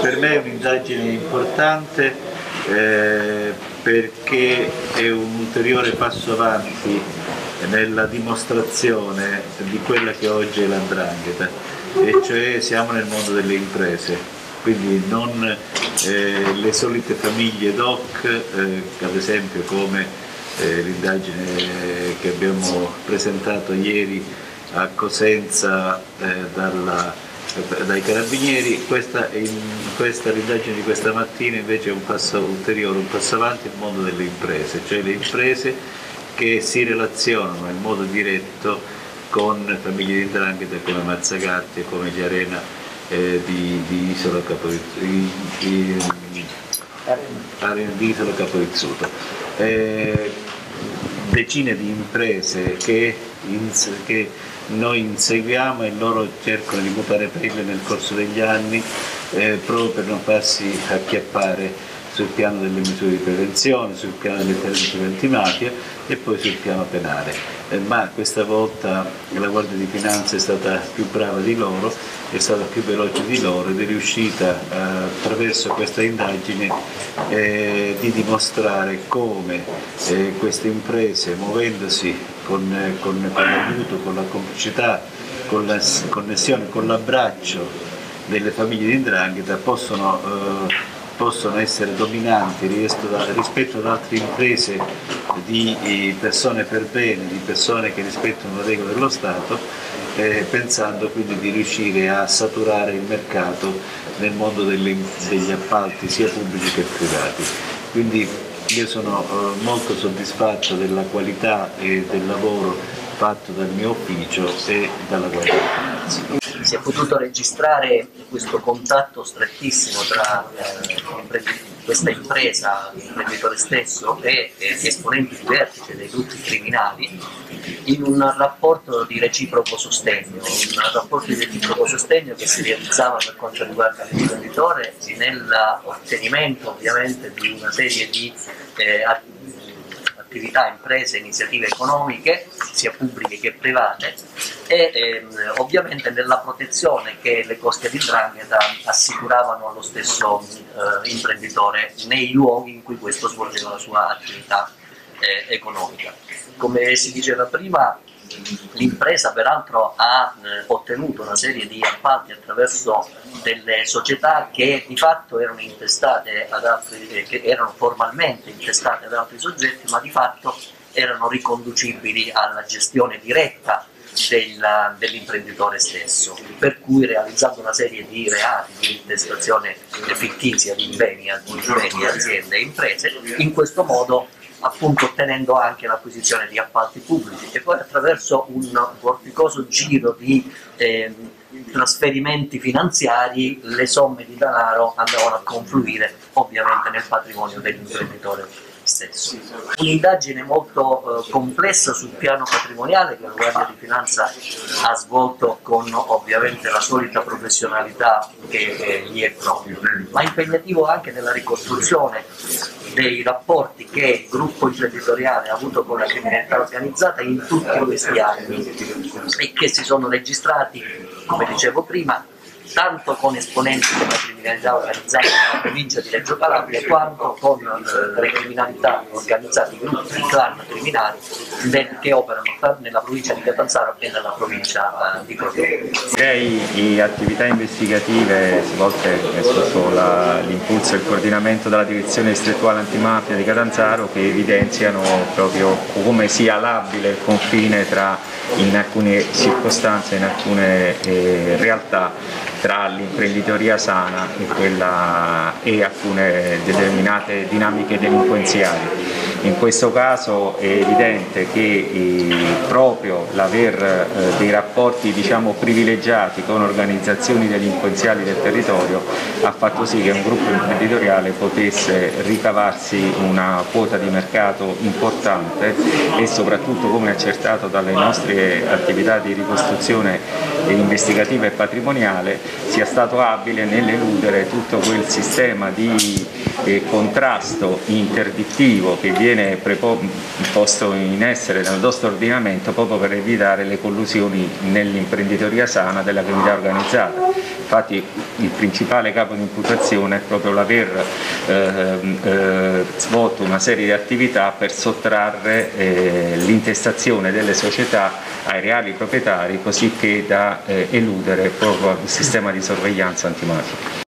Per me è un'indagine importante eh, perché è un ulteriore passo avanti nella dimostrazione di quella che oggi è l'andrangheta, e cioè siamo nel mondo delle imprese, quindi non eh, le solite famiglie doc, eh, ad esempio come eh, l'indagine che abbiamo presentato ieri a Cosenza eh, dalla dai carabinieri, questa, questa l'indagine di questa mattina invece è un passo ulteriore, un passo avanti nel mondo delle imprese, cioè le imprese che si relazionano in modo diretto con famiglie di Indrangheta come Mazzagatti e come di Arena eh, di, di Isola Caporizzuto. Eh, decine di imprese che, in, che noi inseguiamo e loro cercano di mutare pelle nel corso degli anni eh, proprio per non farsi acchiappare sul piano delle misure di prevenzione, sul piano dell'intervento antimafia e poi sul piano penale. Eh, ma questa volta la Guardia di Finanza è stata più brava di loro, è stata più veloce di loro ed è riuscita eh, attraverso questa indagine eh, di dimostrare come eh, queste imprese muovendosi con, con, con l'aiuto, con la complicità, con la connessione, con l'abbraccio delle famiglie di Indrangheta possono, eh, possono essere dominanti rispetto ad altre imprese di persone per bene, di persone che rispettano le regole dello Stato, eh, pensando quindi di riuscire a saturare il mercato nel mondo delle, degli appalti sia pubblici che privati. Quindi io sono eh, molto soddisfatto della qualità e del lavoro fatto dal mio ufficio e dalla Guardia di Finanza. Si è potuto registrare questo contatto strettissimo tra eh, questa impresa, l'imprenditore stesso e eh, esponenti di vertice dei gruppi criminali in un rapporto di reciproco sostegno, un rapporto di reciproco sostegno che si realizzava per quanto riguarda l'imprenditore nell'ottenimento ovviamente di una serie di eh, attività, imprese, iniziative economiche, sia pubbliche che private, e ehm, ovviamente nella protezione che le cosche di Drangheta assicuravano allo stesso eh, imprenditore nei luoghi in cui questo svolgeva la sua attività eh, economica. Come si diceva prima, L'impresa peraltro ha eh, ottenuto una serie di appalti attraverso delle società che di fatto erano altri, eh, che erano formalmente intestate ad altri soggetti, ma di fatto erano riconducibili alla gestione diretta del, dell'imprenditore stesso, per cui realizzando una serie di reati di intestazione fittizia di beni, beni aziende e imprese, in questo modo appunto ottenendo anche l'acquisizione di appalti pubblici. E poi attraverso un vorticoso giro di eh, trasferimenti finanziari le somme di denaro andavano a confluire ovviamente nel patrimonio dell'imprenditore stesso. Un'indagine molto eh, complessa sul piano patrimoniale che la Guardia di Finanza ha svolto con ovviamente la solita professionalità che eh, gli è proprio, ma impegnativo anche nella ricostruzione dei rapporti che il gruppo imprenditoriale ha avuto con la criminalità organizzata in tutti questi anni e che si sono registrati, come dicevo prima, tanto con esponenti della criminalità organizzata nella provincia di Reggio Calabria quanto con eh, le criminalità organizzate, i gruppi, i clan criminali che operano nella provincia di Catanzaro e nella provincia eh, di Crotone. Direi attività investigative svolte sotto l'impulso e il coordinamento della direzione distrettuale antimafia di Catanzaro che evidenziano proprio come sia labile il confine tra in alcune circostanze, in alcune eh, realtà tra l'imprenditoria sana e, quella, e alcune determinate dinamiche delinquenziali. In questo caso è evidente che eh, proprio l'aver eh, dei rapporti diciamo, privilegiati con organizzazioni delinquenziali del territorio ha fatto sì che un gruppo imprenditoriale potesse ricavarsi una quota di mercato importante e soprattutto come accertato dalle nostre attività di ricostruzione investigativa e patrimoniale sia stato abile nell'eludere tutto quel sistema di eh, contrasto interdittivo che viene posto in essere nel nostro ordinamento proprio per evitare le collusioni nell'imprenditoria sana della criminalità organizzata. Infatti il principale capo di imputazione è proprio l'aver eh, eh, svolto una serie di attività per sottrarre eh, l'intestazione delle società ai reali proprietari così che da eh, eludere proprio il sistema di sorveglianza antimafia.